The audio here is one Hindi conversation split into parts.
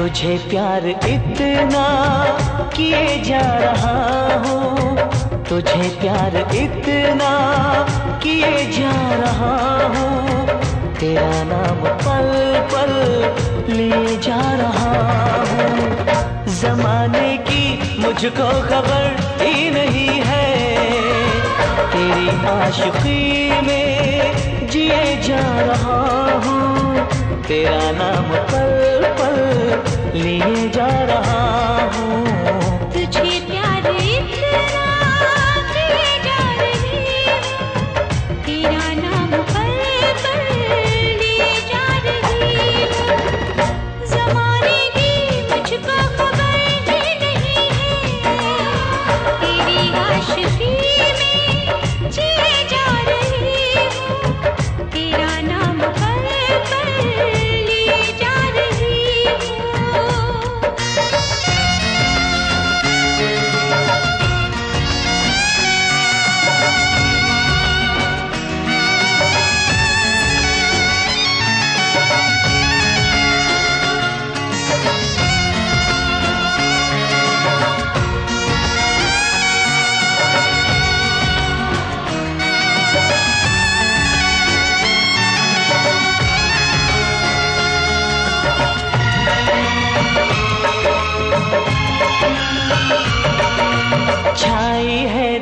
तुझे प्यार इतना किए जा रहा हूँ। तुझे प्यार इतना किए जा रहा हूँ। तेरा नाम पल पल ले जा रहा हूँ। जमाने की मुझको खबर ही नहीं है। तेरी आशिकी में जिए जा रहा हूँ। तेरा नाम पल पल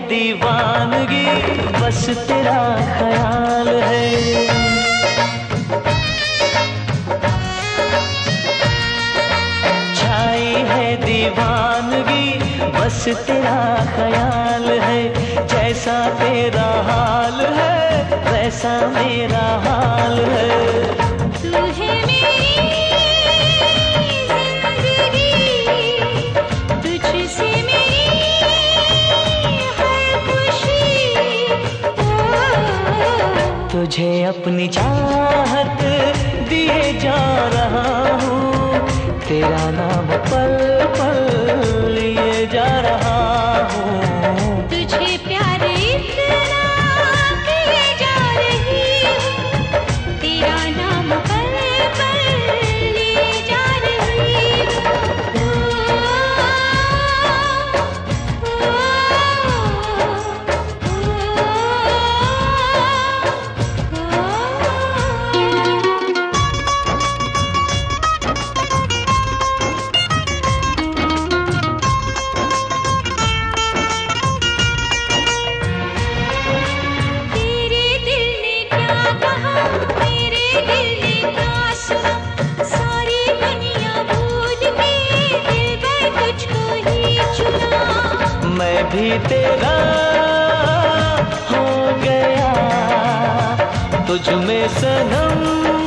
दीवानगी, बस तेरा ख्याल है। छाई है दीवानगी, बस तेरा ख्याल है। जैसा तेरा हाल है, वैसा मेरा हाल है। तुझे अपनी चाहत दिए जा रहा हूँ। तेरा नाम पल पल लिए जा रहा मैं भी तेरा हो गया। तुझ में सनम